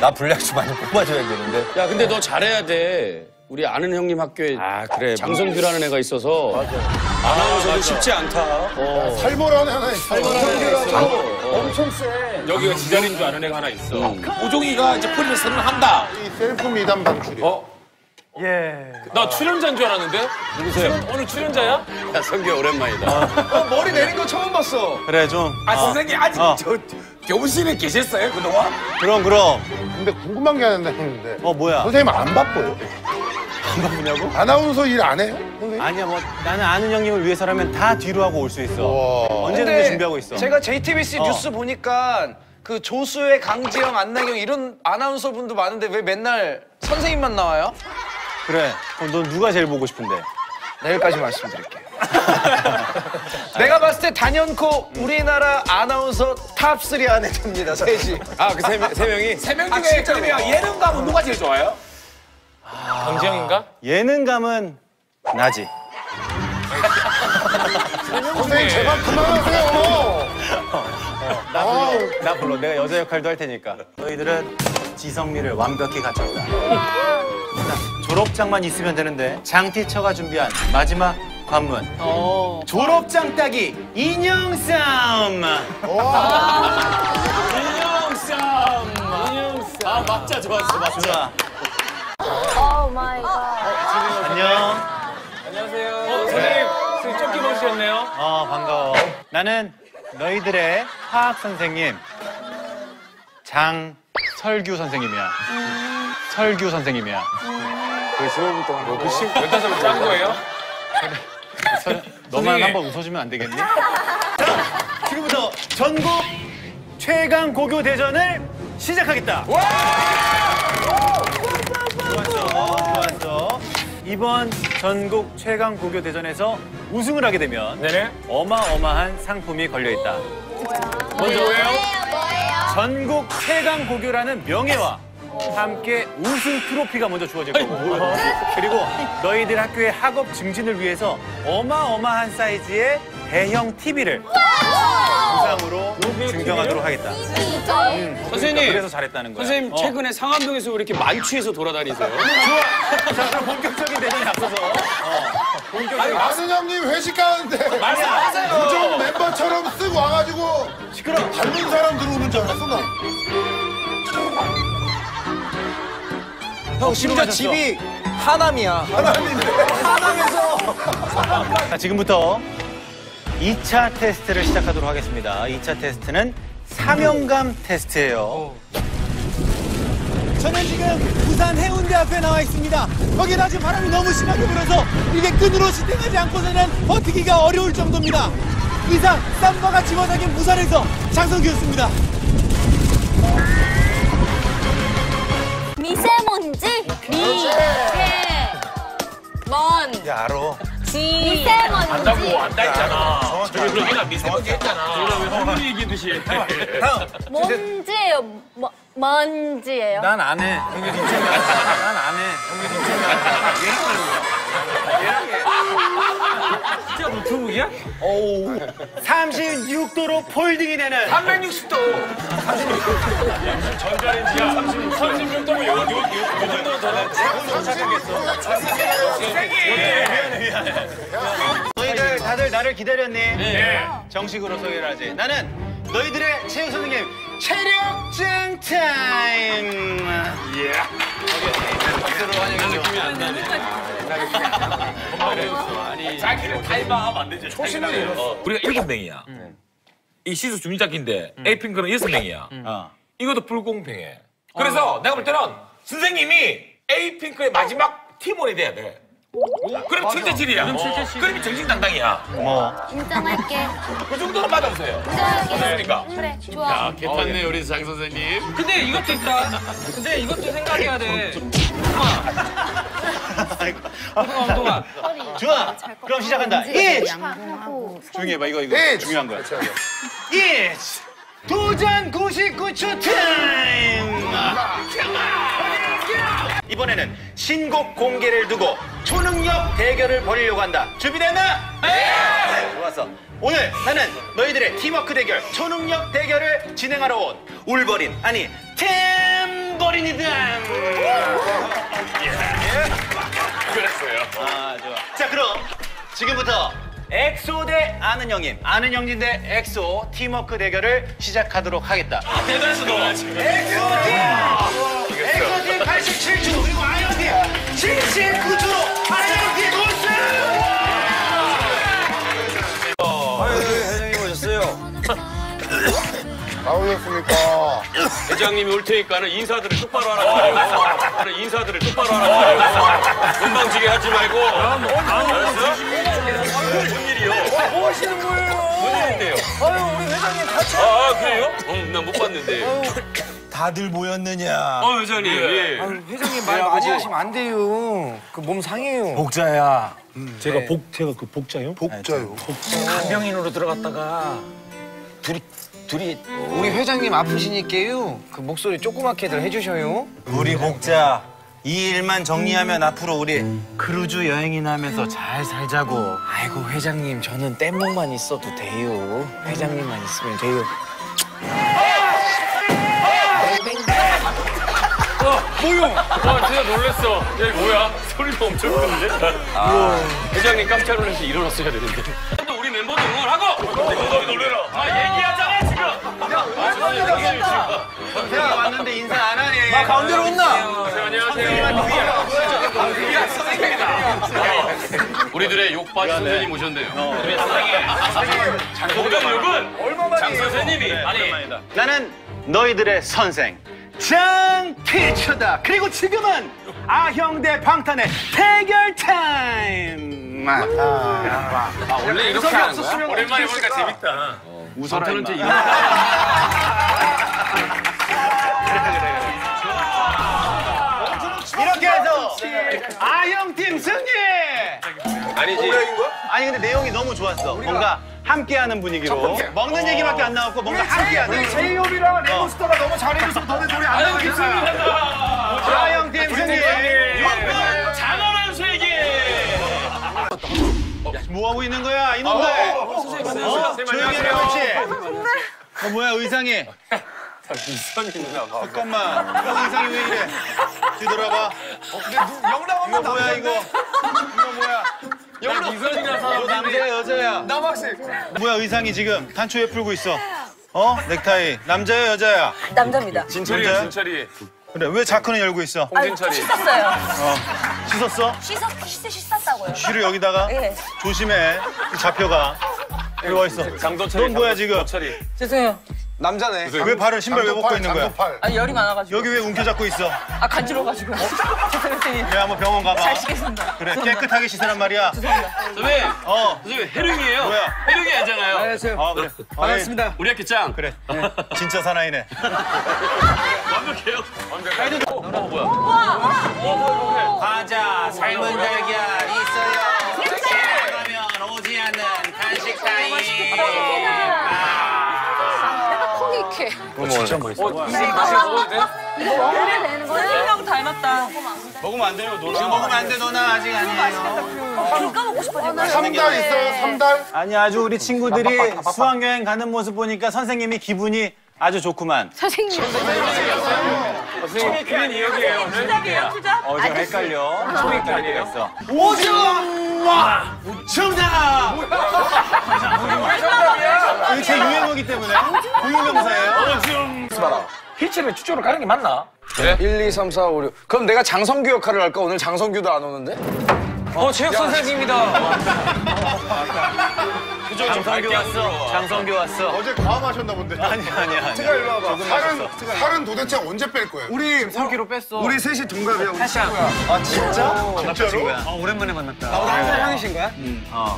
나 분량 좀 많이 뽑아줘야겠는데. 야, 근데 너 잘해야 돼. 우리 아는 형님 학교에 아, 그래. 장성규라는 애가 있어서 아나운서도 쉽지 않다. 어. 살벌한 하나 있어. 엄청 세. 여기가 지자리인 줄 아는 애가 하나 있어. 오종이가 이제 프리랜서를 한다. 이 셀프 미담 방출이. 어? 예. 나 출연자인 줄 알았는데? 누구세요? 오늘 출연자야? 야, 성규 오랜만이다. 어, 머리 내린 거 처음 봤어. 그래 좀 아, 선생님 아직 어. 저 교무실에 계셨어요, 그동안? 그럼 그럼 근데 궁금한 게 하나 있는데. 어 뭐야 선생님 안 바빠요? 안 바쁘냐고? 아나운서 일 안 해요? 선생님? 아니야 뭐 나는 아는 형님을 위해서라면 다 뒤로 하고 올 수 있어 와. 언제든지 준비하고 있어 제가 JTBC 어. 뉴스 보니까 그 조수의 강지영, 안나경 이런 아나운서 분도 많은데 왜 맨날 선생님만 나와요? 그래 그럼 넌 누가 제일 보고 싶은데 내일까지 말씀드릴게요. 단연코 우리나라 아나운서 탑3 안에 듭니다, 셋이. 아, 그 세, 명- 명이? 세 명 중에 그러면 예능감은 누가 제일 좋아요? 강지영인가? 예능감은 나지 선생님 제발 그만하세요. 나 불러 나 불러 내가 여자 역할도 할 테니까 너희들은 지성미를 완벽히 갖췄다 자, 졸업장만 있으면 되는데 장teacher가 준비한 마지막 관문 졸업장 따기 인형 싸움 인형쌈! 인형쌈! 아, 막자 좋았어. 좋아 oh my God. 안녕 안녕하세요. 어, 선생님, 선생님 조끼 보셨네요. 어 반가워. 나는 너희들의 화학 선생님 장성규 선생님이야. 성규 선생님이야. 그 시, 열다섯 짠 거예요? 너만. 한번 웃어주면 안 되겠니? 자, 지금부터 전국 최강 고교 대전을 시작하겠다. 좋았어, 좋았어. 이번 전국 최강 고교 대전에서 우승을 하게 되면 네네. 어마어마한 상품이 걸려 있다. 먼저 뭐예요? 전국 최강 고교라는 명예와 함께 우승 트로피가 먼저 주어질 거고 그리고 너희들 학교의 학업 증진을 위해서 어마어마한 사이즈의 대형 TV를 부상으로 증정하도록 하겠다. 음, 선생님. 그래서 잘했다는 거야. 선생님, 어. 최근에 상암동에서 왜 이렇게 만취해서 돌아다니세요? 자, 그럼 본격적인 대전에 앞서서 어, 본격적인 아는 형님 회식 가는데 말씀하세요. 고정 멤버처럼 쓱 와가지고 시끄러. 닮은 사람 들어오는 줄 알았어 나. 형, 심지어 하셨어. 집이 하남이야. 자, 지금부터 2차 테스트를 시작하도록 하겠습니다. 2차 테스트는 사명감 테스트예요. 저는 지금 부산 해운대 앞에 나와 있습니다. 거기다 지금 바람이 너무 심하게 불어서 이게 끈으로 지탱하지 않고서는 버티기가 어려울 정도입니다. 이상 쌈바가 집어당긴 부산에서 장성규였습니다. 미세먼지? 미. 세. 먼. 야, 알아. 지. 미세먼지. 안다고 안다 했잖아. 저기 그러기나 미세먼지 했잖아. 선물이 얘기듯이. 먼지예요. 뭐, 먼지예요. 난 안 해. 여기 난안 해. 진짜 노트북이야? 36도로 폴딩이 되는 360도. 전자레인지야. 30, 36도면 요, 요, 요, 요 정도는 더 낫지. 너희들 다들 나를 기다렸니? 네. 정식으로 소개를 하지. 나는 너희들의 체육 선생님 체력증 타임. 예. 박수로 환영해 줘. 안 나네. 자기를 탈바하면 안 되죠. 초심을 잃었어. 우리가 일곱 명이야. 이 시수 중작인데 에이핑크는 여섯 명이야. 어. 이것도 불공평해. 그래서 내가 볼 때는 선생님이 에이핑크의 마지막 팀원이 돼야 돼. 그럼 칠대칠이야. 그럼 정신당당이야. 뭐 인정할게. 그 정도는 받아주세요. 인정할게. 그러니까. 그래, 좋아. 개판네, 우리 장 선생님. 근데 이것도 있다. 근데 이것도 생각해야 돼. 동아, 동아. 좋아. 그럼 시작한다. 이 하고. 조용히 해봐. 이거 이거 이 중요한 거야. 이 도전 99초 타임. 이번에는 신곡 공개를 두고 초능력 대결을 벌이려고 한다. 준비됐나? 네. 좋았어. 오늘 나는 너희들의 팀워크 대결, 초능력 대결을 진행하러 온 울버린 아니 템버린 영입니다. 그랬어요. 아, 좋아. 자, 그럼 지금부터 엑소 대 아는 형님, 아는 형님 대 엑소 팀워크 대결을 시작하도록 하겠다. 대단했어, 너. 엑소 팀 나오셨습니까? 회장님이 올 테니까는 인사들을 똑바로 하라 그래요. 나는 인사들을 똑바로 하라 그래요. 건방지게 하지 말고. 알았어? 무슨 일이요? 뭐 하시는 거예요? 무슨 일인데요? 아유, 우리 회장님 같이. 아, 그래요? 응, 난못 봤는데. 다들 모였느냐? 어, 회장님. 예. 회장님 말 많이 하시면 안 돼요. 그 몸 상해요. 복자야. 제가 복 제가 그 복자요? 복자요. 간병인으로 들어갔다가 둘이 둘이 우리 회장님 아프시니까요. 그 목소리 조그맣게들 해주셔요. 우리 복자 이 일만 정리하면 앞으로 우리 크루즈 여행이나 하면서 잘 살자고. 아이고 회장님 저는 뗏목만 있어도 돼요. 회장님만 있으면 돼요. 와, 진짜 놀랬어. 야, 이거 뭐야? 소리도 엄청 크는데? 회장님 깜짝 놀라서 일어났어야 되는데. 또 우리 멤버들 응원하고! 놀래라. 아, 얘기하 내가 왔는데 인사 안 하네. 아 가운데로 온나? 안녕하세요. 우리 들의 욕받이 선생님 오셨네요. 오늘 욕은 장 선생님이. 아니, 나는 너희들의 선생 장피처다. 그리고 지금은 아형 대 방탄의 대결 타임. 아, 원래 이렇게 하는 거야? 오랜만에 보니까 재밌다. 웃어라 임마. 이렇게 해서 아형 팀 승리. 아니지. 아니 근데 내용이 너무 좋았어. 뭔가 함께하는 분위기로 먹는 얘기밖에 안 나왔고 뭔가 함께하는. 제이홉이랑 레몬스터가 너무 잘해줘서 너네 노래 안 나가게 아형 팀 승리. 뭐 하고 있는 거야 이놈들? 어? 조용히 해 그렇지. 어 뭐야 의상이? 잠깐만 형 의상이 왜 이래? 뒤돌아봐. 이거 뭐야 이거? 이거 뭐야? 너 남자야 여자야? 남학생. 뭐야 의상이 지금 단추에 풀고 있어? 어? 넥타이 남자야 여자야? 남자입니다. 진철이야? 진철이. 그래 왜 자크는 열고 있어? 홍진철이. 씻었어요. 어 씻었어? 씻었, 씻, 씻었다고요. 쉬를 여기다가 예. 조심해 잡혀가. 여기 와 있어. 장도철이. 넌 뭐야 지금? 장도철이. 죄송해요. 남자네. 왜 발을 신발 왜 벗고 있는 거야? 장도팔. 아니, 열이 많아가지고. 여기 왜 움켜잡고 있어? 아, 간지러워가지고. 죄송해요, 선생님. 내가 한번 병원 가봐. 잘 쉬겠습니다. 그래 깨끗하게 씻으란 말이야. 선생님, 어. 선생님, 해룡이에요. 뭐야? 해룡이 아잖아요. 어 그래. 반갑습니다. 우리 학교 짱. 그래. 진짜 사나이네. 완벽해요. 완벽해요. 어, 뭐야? 과자, 삶은 달걀 있어요. 나가면 오지 않는 간식 타임. 콩이케. 진짜 맛있어. 어, 이제 다시 먹어도 돼? 먹으면 되는 거야? 설명 닮았다. 먹으면 안 돼요, 노라. 지금 먹으면 안 돼, 너나 아직 아니에요. 이거 먹고 싶어지고. 삼달 있어요, 삼달? 아니 아주 우리 친구들이 수학여행 가는 모습 보니까 선생님이 기분이 아주 좋구만. 선생님. 선생님, 그린 이역이에요. 투잡이에요, 투잡? 어, 좀 헷갈려. 초이기 아니겠어. 오징어! 정답! 이거 제 유행어기 때문에 고유명사예요. 희철이 추천을 가는 게 맞나? 1, 2, 3, 4, 5, 6. 그럼 내가 장성규 역할을 할까? 오늘 장성규도 안 오는데? 어, 체육 선생님입니다. 장성규 왔어. 장성규 왔어. 어제 과음하셨나 본데. 아니 아니야. 제가 일로 와봐. 살은, 살은 도대체 언제 뺄 거예요? 우리 3kg 뺐어. 우리 셋이 동갑이야. 우리 아 진짜? 진짜로? 아, 오랜만에 만났다. 항상 형이신 거야?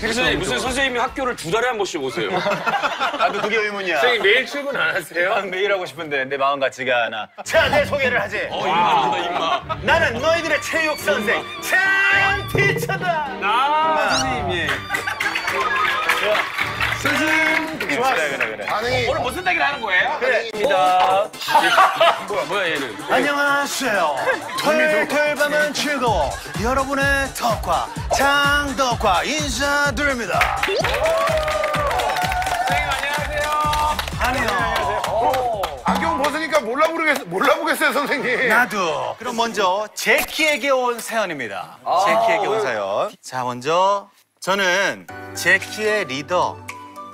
선생님, 무슨 선생님이 학교를 두 달에 한 번씩 오세요? 나도 그게 의문이야. 선생님, 매일 출근 안 하세요? 난 매일 하고 싶은데 내 마음 같지가 않아. 자, 내 소개를 하지. 어, 한다, 입만. 나는 너희들의 체육 선생 장 티처다. 아, 선생님 예. 선생님. 좋아. 그래 그래 그래. 반응이 오늘 무슨 얘기를 하는 거예요? 그래. 뭐야, 뭐야, 얘는. 안녕하세요. 토요일 토요일 밤은 즐거워. 여러분의 덕과 장덕과 인사드립니다. 선생님 안녕하세요. 안녕. 안경 벗으니까 몰라 모르겠 몰라 보겠어요 선생님. 나도. 그럼 먼저 제키에게 온 사연입니다. 제키에게 온 사연. 자, 먼저 저는 제키의 리더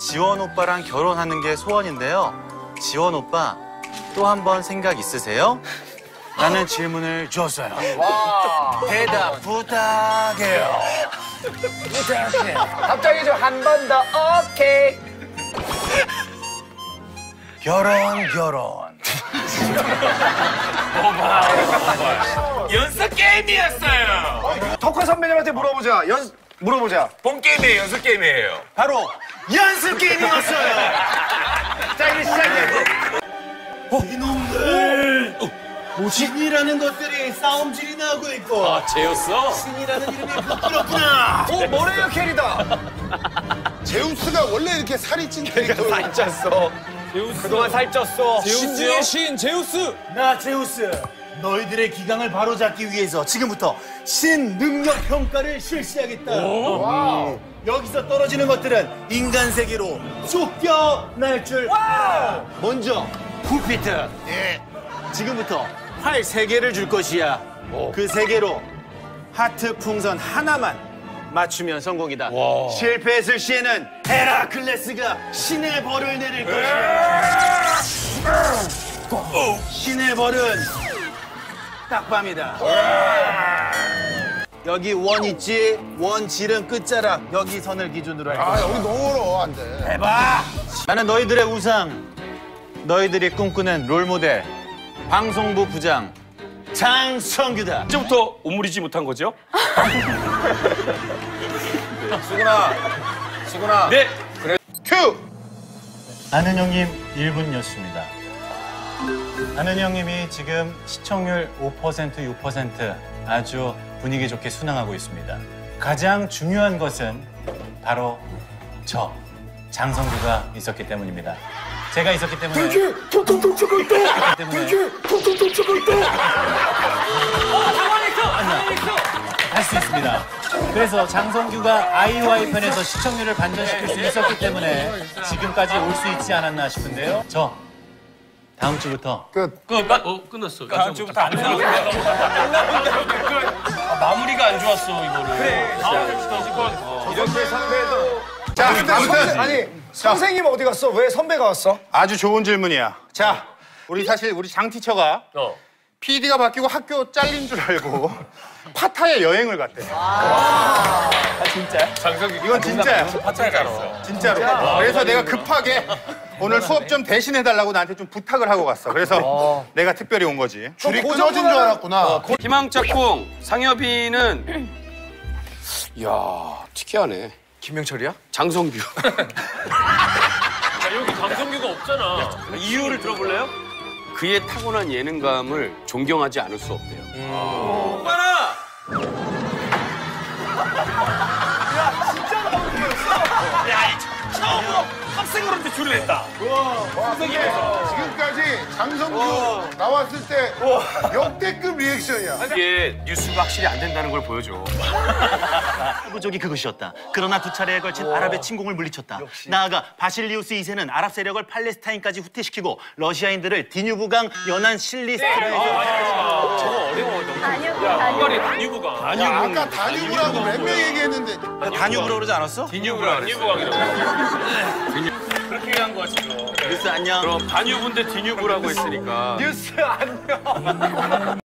지원 오빠랑 결혼하는 게 소원인데요. 지원 오빠 또 한 번 생각 있으세요? 라는 질문을 줬어요. 대답 부탁해요. 갑자기 좀 한 번 더 오케이. 결혼 결혼. 연습 게임이었어요. 덕화 선배님한테 물어보자. 연 물어보자. 본 게임이에요, 연습 게임이에요. 바로 연습 게임이었어요. 자, 이제 시작해. 어, 이놈들. 신이라는 것들이 싸움질이 나고 있고 아, 쟤였어? 신이라는 이름이 부끄럽구나. 오 모래요 캐리다. 제우스가 원래 이렇게 살이 찐 캐릭터. 살쪘어. 그동안 살쪘어. 신중의 신 제우스. 나 제우스. 너희들의 기강을 바로잡기 위해서 지금부터 신 능력 평가를 실시하겠다. 음. 여기서 떨어지는 것들은 인간 세계로 쫓겨날 줄 알아. 먼저 구피트. 예. 지금부터 활 세 개를 줄 것이야. 그세 개로 하트 풍선 하나만 맞추면 성공이다. 실패했을 시에는 헤라클레스가 신의 벌을 내릴 것이야. 신의 벌은 딱밤이다. 여기 원 있지? 원 지름 끝자락 여기 선을 기준으로 할 아. 여기 너무 멀어 안 돼. 해봐. 나는 너희들의 우상, 너희들이 꿈꾸는 롤모델, 방송부 부장 장성규다. 이제부터 오므리지 못한 거죠? 수근아. 수근아. 네. 큐. 아는 형님 1분 뉴스입니다. 아는 형님이 지금 시청률 5% 6% 아주 분위기 좋게 순항하고 있습니다. 가장 중요한 것은 바로 저 장성규가 있었기 때문입니다. 제가 있었기 때문에 있었기 때문에 할수 있습니다. 그래서 장성규가 아이와이 편에서 시청률을 반전시킬 수 있었기 때문에 지금까지 올 수 있지 않았나 싶은데요. 저 다음 주부터 끝. 그, 마, 어, 끝났어. 다음 주부터 안 나오네. 마무리가 안 좋았어, 이거를. 그래. 다음 주부터 하실 거. 이렇게 선배도. 자 아무튼 아니 선생님 어디 갔어? 왜 선배가 왔어? 아주 좋은 질문이야. 자 우리 사실 우리 장 티처가 어. PD가 바뀌고 학교 잘린 줄 알고 파타야 여행을 갔대. 장성규. 이건 진짜야. 파타야잖아. 진짜로. 그래서 내가 급하게 오늘 수업 좀 대신해 달라고 나한테 좀 부탁을 하고 갔어. 그래서 내가 특별히 온 거지. 줄이 끊어진 줄 알았구나. 희망짝꿍 상엽이는 이야 특이하네 김명철이야? 장성규 아, 여기 장성규가 없잖아. 이유를 들어볼래요? 그의 타고난 예능감을 존경하지 않을 수 없대요 오빠나! 처음으로 학생으로부터 줄을 냈다. 지금까지 장성규 나왔을 때 역대급 리액션이야. 이게 뉴스가 확실히 안 된다는 걸 보여줘 부족이 그것이었다. 그러나 두 차례에 걸친 아랍의 침공을 물리쳤다. 나아가 바실리우스 2세는 아랍 세력을 팔레스타인까지 후퇴시키고 러시아인들을 디뉴브강 연안 실리스트라에서 한발이 단유부가. 야, 아까 다니고라고 몇 명 얘기했는데 다뉴브로 그러지 않았어? 단유부가 단유부강이라고. 그렇게 얘기한 거야, 지금. 뉴스 안녕. 그럼 단유부인데 디뉴브라고 했으니까 뉴스 안녕.